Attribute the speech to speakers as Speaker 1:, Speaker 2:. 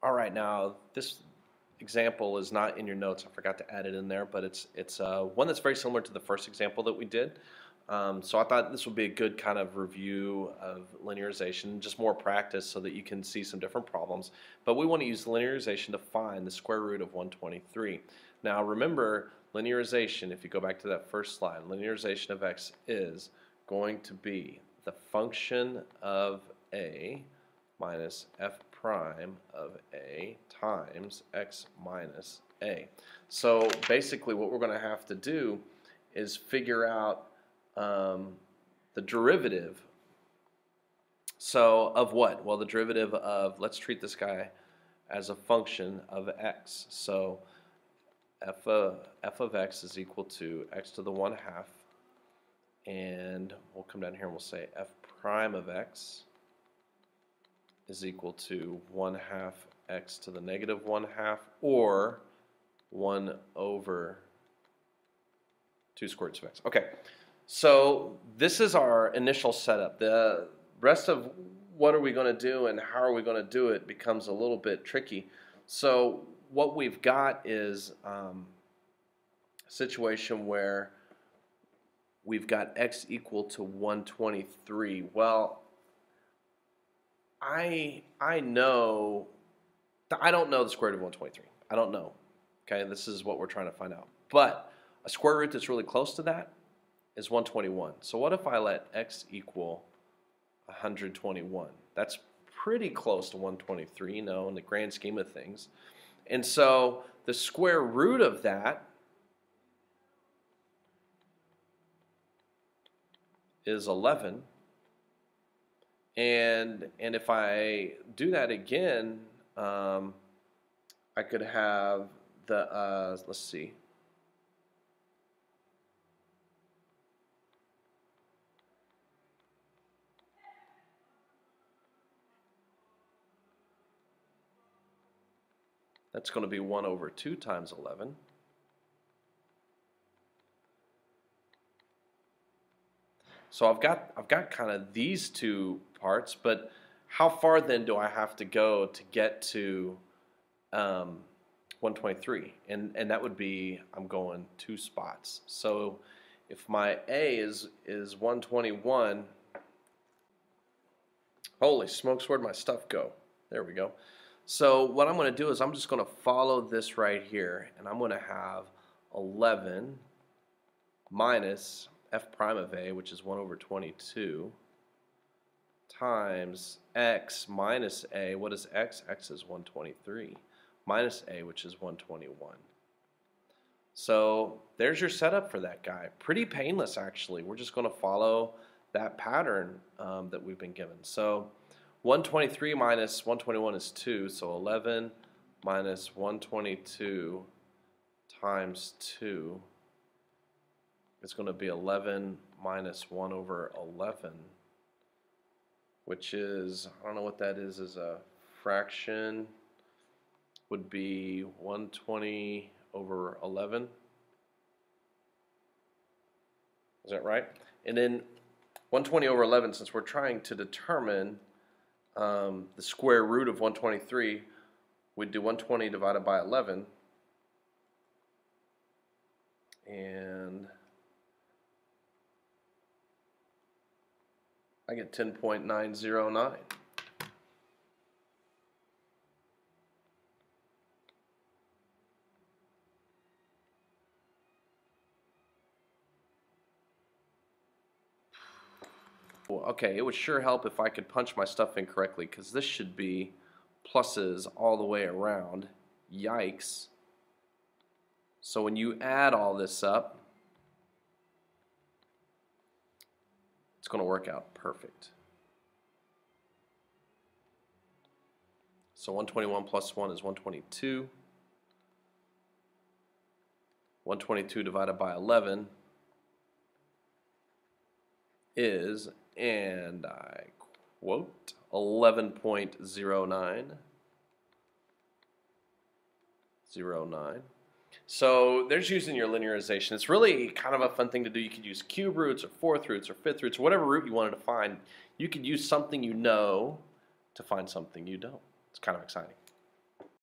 Speaker 1: All right, now this example is not in your notes. I forgot to add it in there, but it's it's uh, one that's very similar to the first example that we did. Um, so I thought this would be a good kind of review of linearization, just more practice so that you can see some different problems. But we want to use linearization to find the square root of 123. Now remember, linearization, if you go back to that first slide, linearization of x is going to be the function of a minus f prime of a times x minus a. So basically what we're going to have to do is figure out um, the derivative. So of what? Well, the derivative of, let's treat this guy as a function of x. So f of, f of x is equal to x to the 1 half and we'll come down here and we'll say f prime of x is equal to 1 half x to the negative 1 half or 1 over 2 squared of x. Okay, so this is our initial setup. The rest of what are we going to do and how are we going to do it becomes a little bit tricky. So what we've got is um, a situation where we've got x equal to 123. Well, I I know I don't know the square root of 123. I don't know. Okay, this is what we're trying to find out. But a square root that's really close to that is 121. So what if I let x equal 121? That's pretty close to 123, you know, in the grand scheme of things. And so the square root of that is 11 and and if I do that again, um, I could have the uh, let's see. That's going to be 1 over 2 times 11. So I've got I've got kind of these two parts, but how far then do I have to go to get to um, 123? And and that would be I'm going two spots. So if my A is is 121, holy smokes, where'd my stuff go? There we go. So what I'm going to do is I'm just going to follow this right here, and I'm going to have 11 minus f prime of a, which is 1 over 22, times x minus a. What is x? x is 123 minus a, which is 121. So there's your setup for that guy. Pretty painless, actually. We're just going to follow that pattern um, that we've been given. So 123 minus 121 is 2, so 11 minus 122 times 2 is going to be 11 minus 1 over 11, which is, I don't know what that is as a fraction, would be 120 over 11. Is that right? And then 120 over 11, since we're trying to determine um, the square root of 123, we'd do 120 divided by 11. And I get 10.909. Okay, it would sure help if I could punch my stuff in correctly because this should be pluses all the way around. Yikes. So when you add all this up, it's going to work out perfect. So 121 plus 1 is 122. 122 divided by 11 is, and I quote, 11.09. 09. So there's using your linearization. It's really kind of a fun thing to do. You could use cube roots or fourth roots or fifth roots whatever root you wanted to find. You could use something you know to find something you don't. It's kind of exciting.